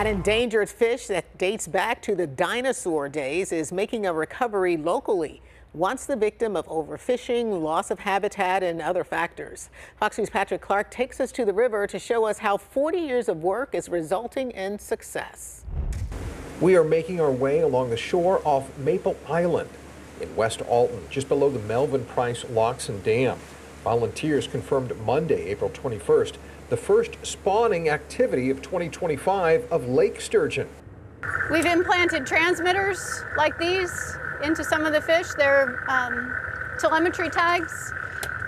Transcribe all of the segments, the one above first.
An endangered fish that dates back to the dinosaur days is making a recovery locally. Once the victim of overfishing, loss of habitat, and other factors. Fox 2's Patrick Clark takes us to the river to show us how 40 years of work is resulting in success. We are making our way along the shore off Maple Island in West Alton, just below the Melvin Price Locks and Dam. Volunteers confirmed Monday, April 21st, the first spawning activity of 2025 of lake sturgeon. We've implanted transmitters like these into some of the fish. They're um, telemetry tags.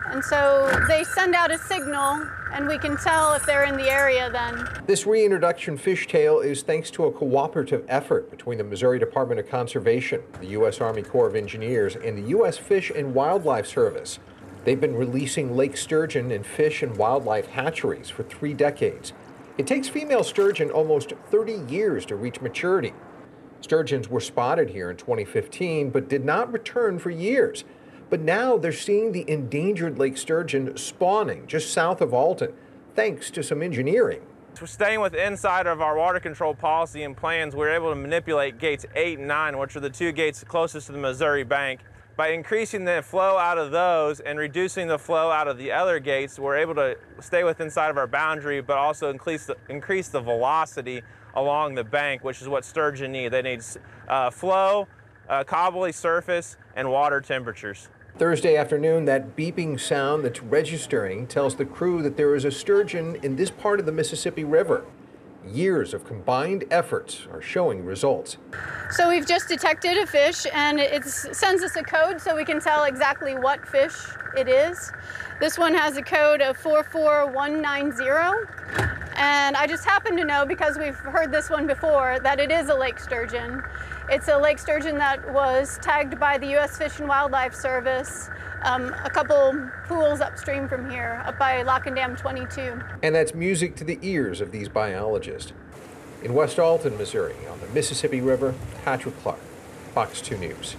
And so they send out a signal and we can tell if they're in the area then. This reintroduction fishtail is thanks to a cooperative effort between the Missouri Department of Conservation, the U.S. Army Corps of Engineers, and the U.S. Fish and Wildlife Service. They've been releasing lake sturgeon in fish and wildlife hatcheries for three decades. It takes female sturgeon almost 30 years to reach maturity. Sturgeons were spotted here in 2015, but did not return for years. But now they're seeing the endangered lake sturgeon spawning just south of Alton, thanks to some engineering. Staying with inside of our water control policy and plans. We're able to manipulate gates 8 and 9, which are the two gates closest to the Missouri bank, by increasing the flow out of those and reducing the flow out of the other gates, we're able to stay within inside of our boundary, but also increase the, increase the velocity along the bank, which is what sturgeon need. They need uh, flow, uh, cobbly surface, and water temperatures. Thursday afternoon, that beeping sound that's registering tells the crew that there is a sturgeon in this part of the Mississippi River. Years of combined efforts are showing results. So we've just detected a fish and it sends us a code so we can tell exactly what fish it is. This one has a code of 44190. And I just happen to know, because we've heard this one before, that it is a lake sturgeon. It's a lake sturgeon that was tagged by the U.S. Fish and Wildlife Service um, a couple pools upstream from here, up by Lock and Dam 22. And that's music to the ears of these biologists. In West Alton, Missouri, on the Mississippi River, Patrick Clark, Fox 2 News.